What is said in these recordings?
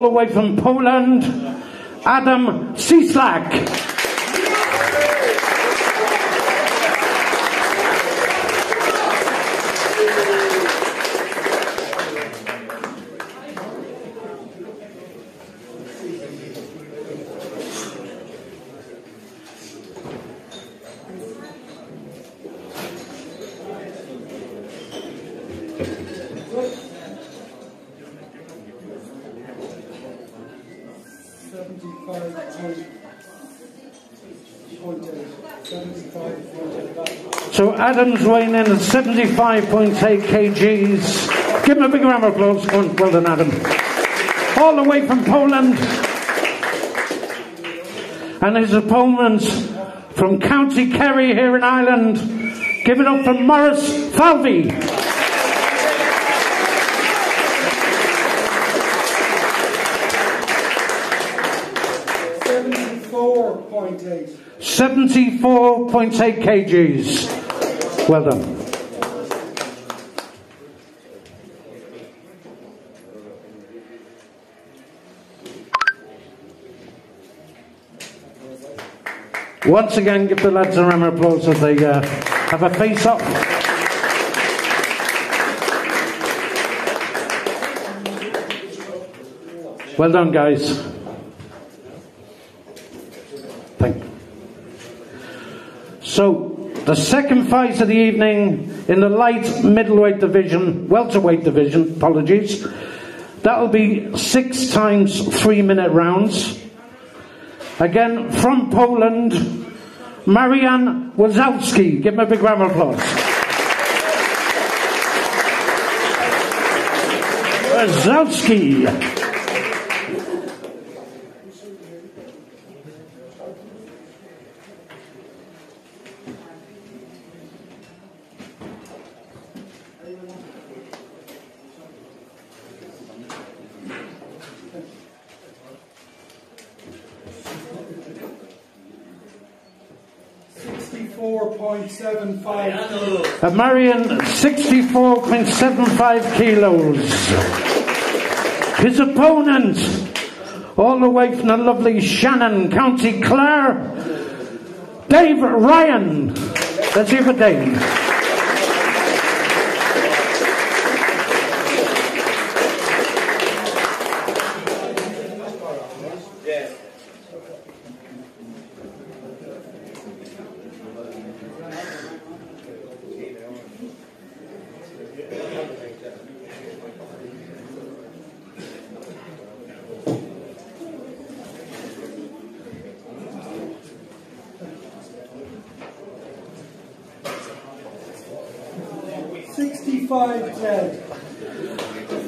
the way from Poland, Adam Cieslak. So Adam's weighing in at 75.8 kgs. Give him a big round of applause. Well done, Adam. All the way from Poland. And his opponent from County Kerry here in Ireland. Give it up for Maurice Falvey. 74.8 kgs. Well done. Once again, give the lads a round of applause as they uh, have a face off. Well done, guys. Thank you. So, the second fight of the evening in the light middleweight division, welterweight division, apologies. That'll be six times three minute rounds. Again, from Poland, Marian Wazowski. Give him a big round of applause. Wazowski. 64.75. A Marion, 64.75 kilos. His opponent, all the way from the lovely Shannon, County Clare, Dave Ryan. Let's hear for Dave. 65 dead.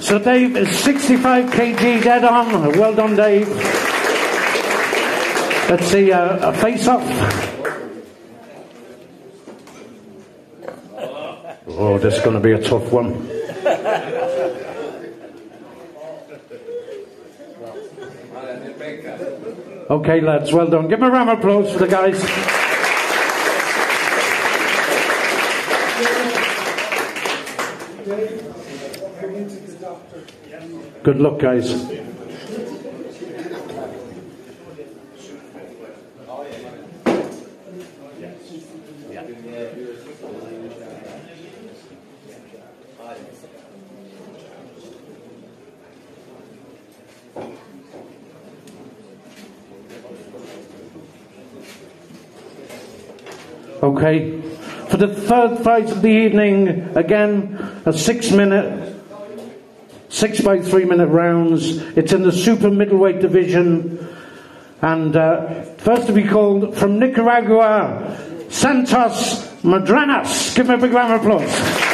So Dave is 65 kg dead on. Well done, Dave. Let's see uh, a face off. Oh, this is going to be a tough one. Okay, lads, well done. Give them a round of applause for the guys. Good luck, guys. Okay. For the third fight of the evening, again, a six minute six by three minute rounds. It's in the super middleweight division. And uh, first to be called from Nicaragua, Santos Madranas. Give him a big round of applause.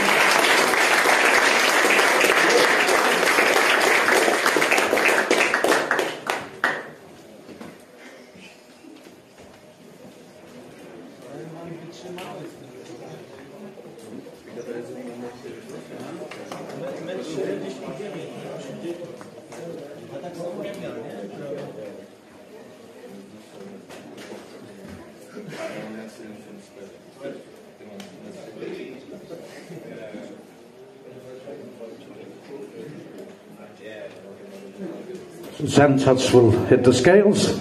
Zantats will hit the scales.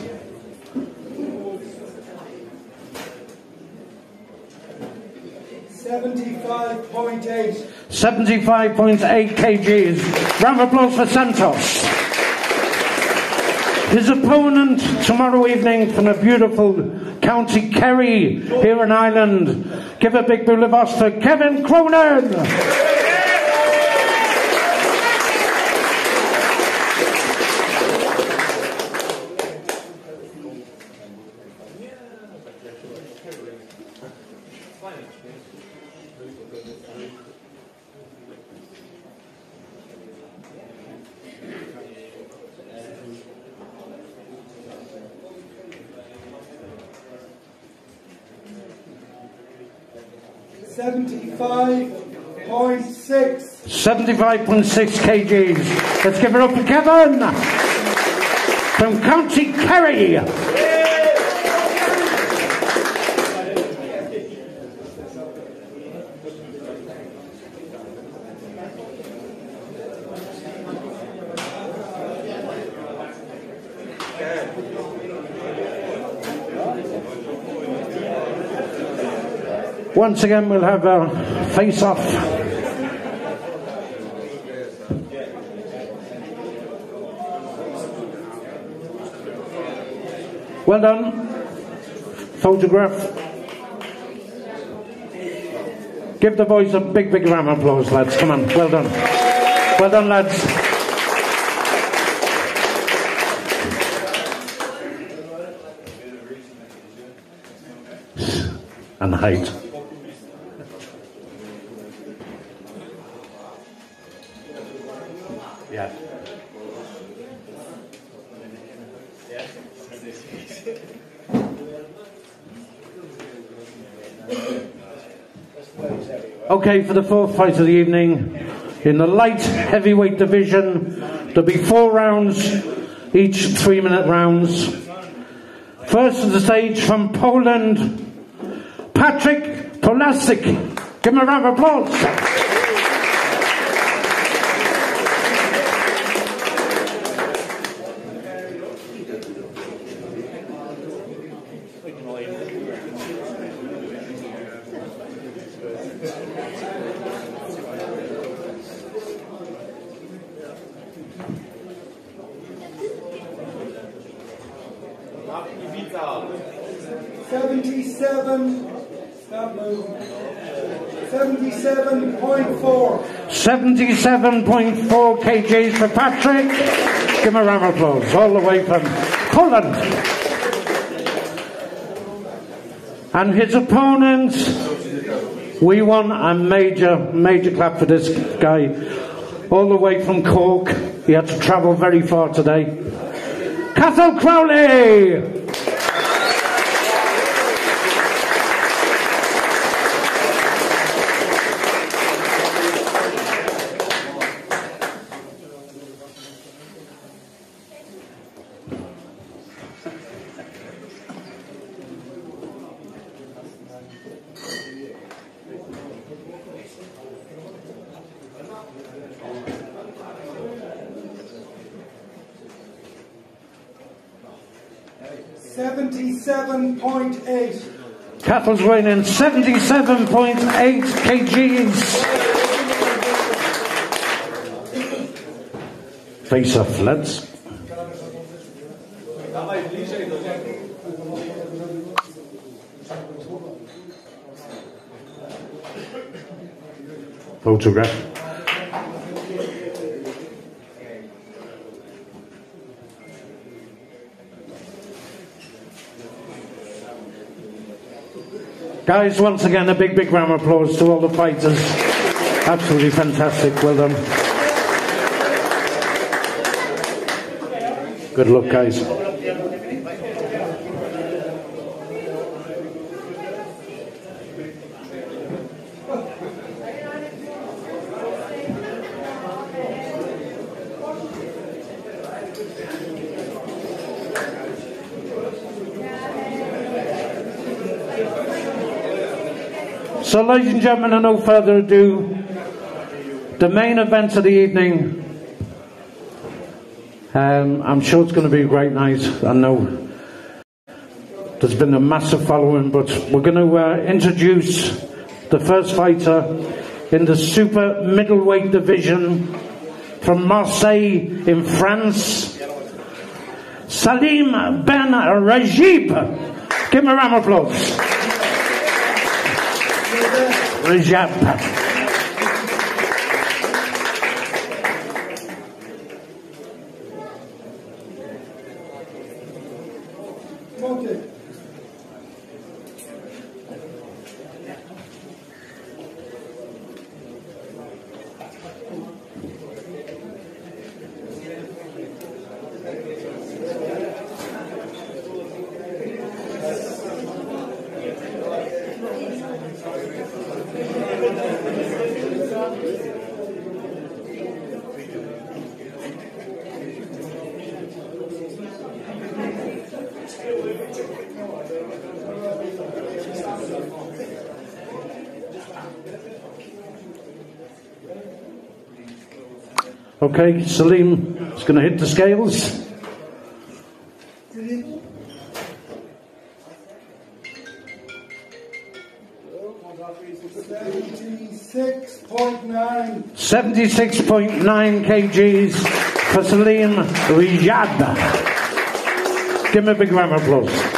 Seventy-five point eight. Seventy-five point eight kgs. Round of applause for Santos. His opponent tomorrow evening from a beautiful County Kerry here in Ireland. Give a big boulevard for Kevin Cronin. Seventy-five point six. 75.6 kgs. Let's give it up for Kevin from County Kerry. Once again, we'll have a face off. Well done. Photograph. Give the boys a big, big round of applause, lads. Come on. Well done. Well done, lads. And height. Okay, for the fourth fight of the evening, in the light heavyweight division, there'll be four rounds, each three minute rounds. First to the stage from Poland, Patryk Polasik. Give him a round of applause. Seventy-seven. Stop moving. Seventy-seven point four. 77.4 kgs for Patryk. Give him a round of applause, all the way from Poland. And his opponent, we won a major, major clap for this guy, all the way from Cork. He had to travel very far today. Cathal Crowley! Seventy-seven point eight. Cathal's weighing in 77.8 kgs. Face off, lads. Photograph. Guys, once again, a big, big round of applause to all the fighters. Absolutely fantastic. Well done. Good luck, guys. So, ladies and gentlemen, no further ado, the main event of the evening Um, I'm sure it's going to be a great night. I know there's been a massive following, but we're going to uh, introduce the first fighter in the super middleweight division from Marseille in France, Salim Ben Rejeb. Give him a round of applause. Rejeb. Monty. Okay, Salim is going to hit the scales. Seventy-six point nine. 76.9 kgs for Salim Riyad. Give him a big round of applause.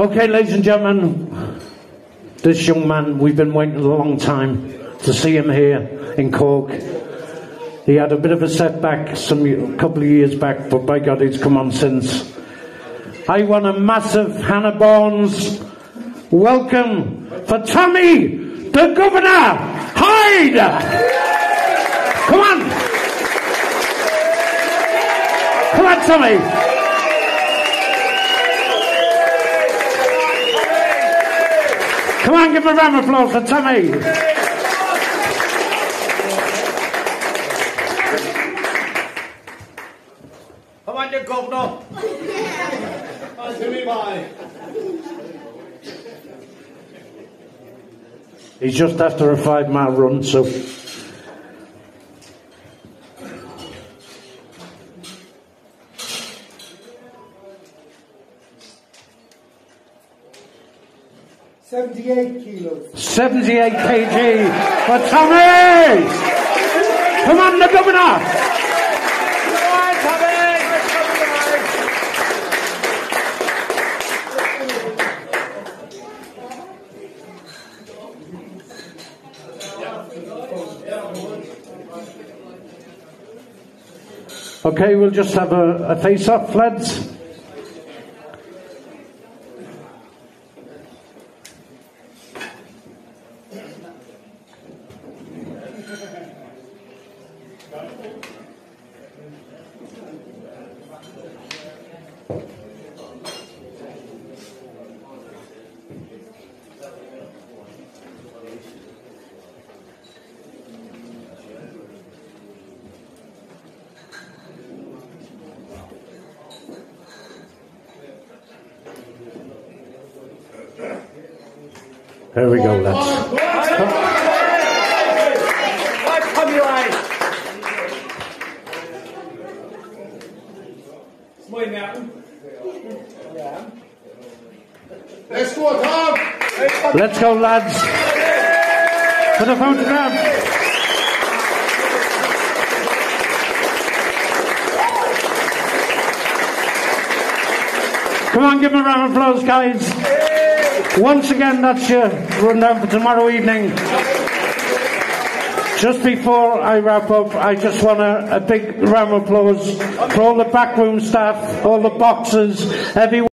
Okay, ladies and gentlemen, this young man, we've been waiting a long time to see him here in Cork. He had a bit of a setback some a couple of years back, but by God, he's come on since. I want a massive Hannah Barnes welcome for Tommy, the Governor Hyde. Come on, come on, Tommy. Come on, give a round of applause for Tommy. Come on, you governor. On to me, boy. He's just after a five mile run, so Seventy-eight kilos. 78 kg for Tommy! Come on, the governor! Okay, we'll just have a, a face off, lads. There we go, lads. Right, Tommy, right. It's my mountain. Let's go, Tom! Let's go, lads. For the photograph. Come on, give him a round of applause, guys. Once again, that's your rundown for tomorrow evening. Just before I wrap up, I just want a, a big round of applause for all the backroom staff, all the boxers, everyone.